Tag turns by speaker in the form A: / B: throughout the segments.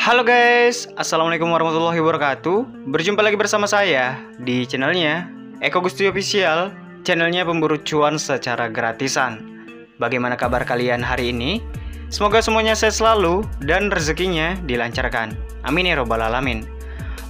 A: Halo guys, Assalamualaikum warahmatullahi wabarakatuh. Berjumpa lagi bersama saya di channelnya Eko Gusti Official. Channelnya pemburu cuan secara gratisan. Bagaimana kabar kalian hari ini? Semoga semuanya sehat selalu dan rezekinya dilancarkan. Amin ya robbal alamin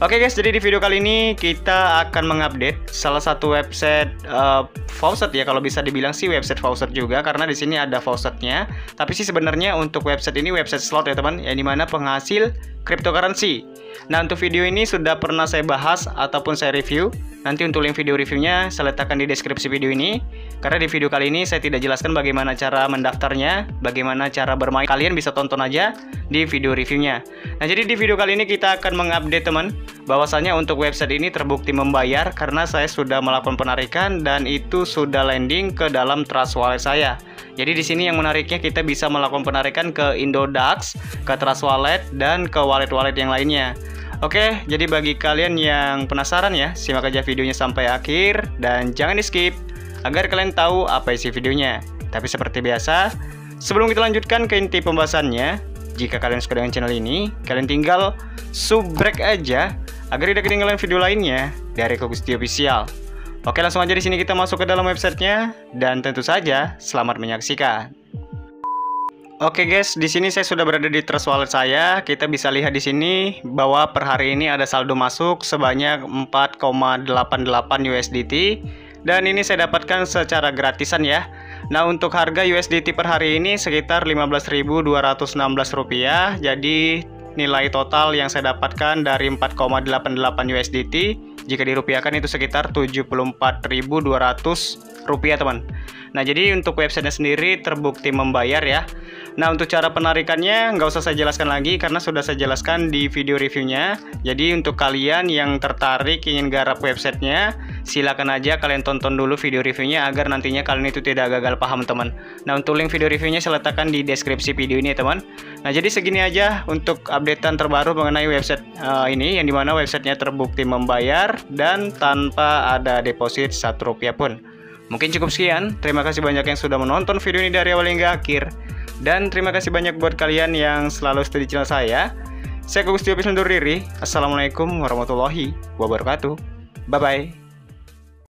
A: Oke guys, jadi di video kali ini kita akan mengupdate salah satu website uh, faucet ya kalau bisa dibilang sih website faucet juga karena di sini ada faucetnya. Tapi sih sebenarnya untuk website ini website slot ya teman, yang di mana penghasil cryptocurrency. Nah untuk video ini sudah pernah saya bahas ataupun saya review. Nanti untuk link video reviewnya saya letakkan di deskripsi video ini. Karena di video kali ini saya tidak jelaskan bagaimana cara mendaftarnya, bagaimana cara bermain. Kalian bisa tonton aja di video reviewnya. Nah jadi di video kali ini kita akan mengupdate teman, bahwasanya untuk website ini terbukti membayar karena saya sudah melakukan penarikan dan itu sudah landing ke dalam Trust Wallet saya. Jadi di sini yang menariknya kita bisa melakukan penarikan ke Indodax, ke Trust Wallet dan ke wallet-wallet yang lainnya. Oke, jadi bagi kalian yang penasaran ya, simak aja videonya sampai akhir dan jangan di skip agar kalian tahu apa isi videonya. Tapi seperti biasa, sebelum kita lanjutkan ke inti pembahasannya, jika kalian suka dengan channel ini, kalian tinggal subrek aja agar tidak ketinggalan video lainnya dari Kogusti Official. Oke, langsung aja di sini kita masuk ke dalam websitenya dan tentu saja selamat menyaksikan. Oke guys, di sini saya sudah berada di Trust Wallet saya. Kita bisa lihat di sini bahwa per hari ini ada saldo masuk sebanyak 4,88 USDT dan ini saya dapatkan secara gratisan ya. Nah, untuk harga USDT per hari ini sekitar 15.216 rupiah. Jadi nilai total yang saya dapatkan dari 4,88 USDT jika dirupiahkan itu sekitar 74.200 rupiah teman. Nah jadi untuk websitenya sendiri terbukti membayar ya. Nah untuk cara penarikannya nggak usah saya jelaskan lagi karena sudah saya jelaskan di video reviewnya. Jadi untuk kalian yang tertarik ingin garap websitenya, silakan aja kalian tonton dulu video reviewnya agar nantinya kalian itu tidak gagal paham teman. Nah untuk link video reviewnya saya letakkan di deskripsi video ini teman. Nah jadi segini aja untuk updatean terbaru mengenai website uh, ini yang di mana websitenya terbukti membayar dan tanpa ada deposit satu rupiah pun. Mungkin cukup sekian. Terima kasih banyak yang sudah menonton video ini dari awal hingga akhir. Dan terima kasih banyak buat kalian yang selalu stay di channel saya. Saya Gusti Opis undur diri. Assalamualaikum warahmatullahi wabarakatuh. Bye-bye.